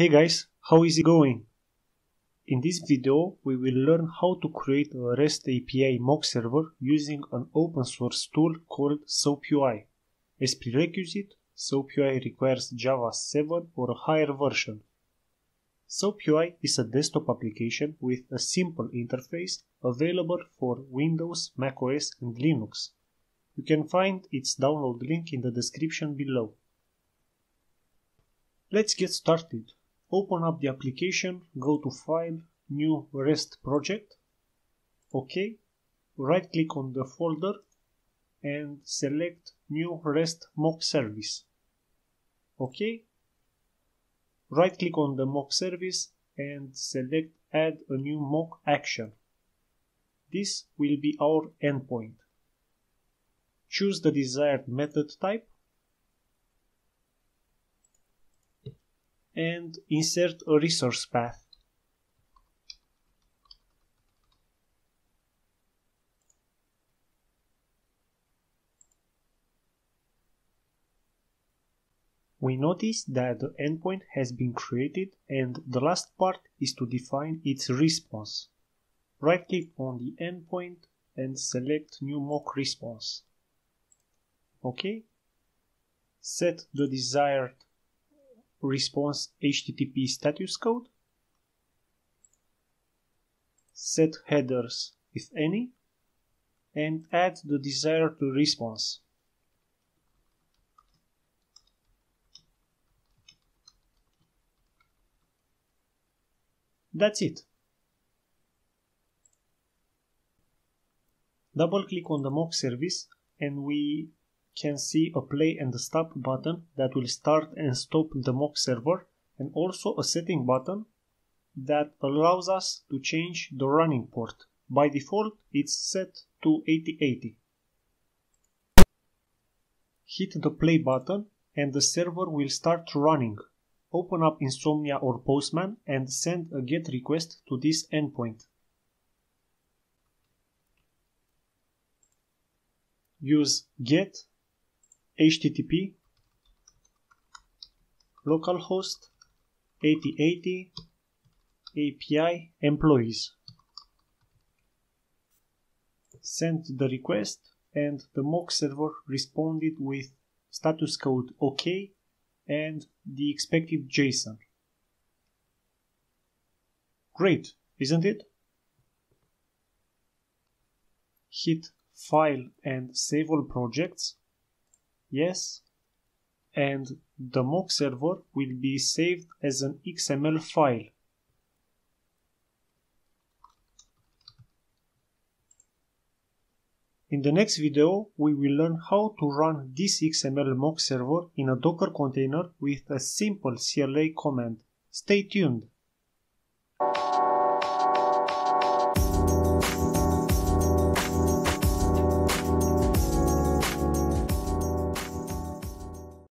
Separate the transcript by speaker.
Speaker 1: Hey guys, how is it going? In this video, we will learn how to create a REST API mock server using an open source tool called SoapUI. As prerequisite, SoapUI requires Java 7 or a higher version. SoapUI is a desktop application with a simple interface available for Windows, macOS and Linux. You can find its download link in the description below. Let's get started. Open up the application, go to File, New REST Project. OK. Right click on the folder and select New REST Mock Service. OK. Right click on the mock service and select Add a new mock action. This will be our endpoint. Choose the desired method type and insert a resource path. We notice that the endpoint has been created and the last part is to define its response. Right click on the endpoint and select new mock response. OK. Set the desired response HTTP status code. Set headers, if any, and add the desired response. That's it. Double click on the mock service and we can see a play and stop button that will start and stop the mock server and also a setting button that allows us to change the running port. By default, it's set to 8080. Hit the play button and the server will start running. Open up Insomnia or Postman and send a GET request to this endpoint. Use GET http localhost 8080 API employees. Sent the request and the mock server responded with status code OK and the expected JSON. Great, isn't it? Hit File and Save All Projects Yes. And the mock server will be saved as an XML file. In the next video, we will learn how to run this XML mock server in a Docker container with a simple CLI command. Stay tuned!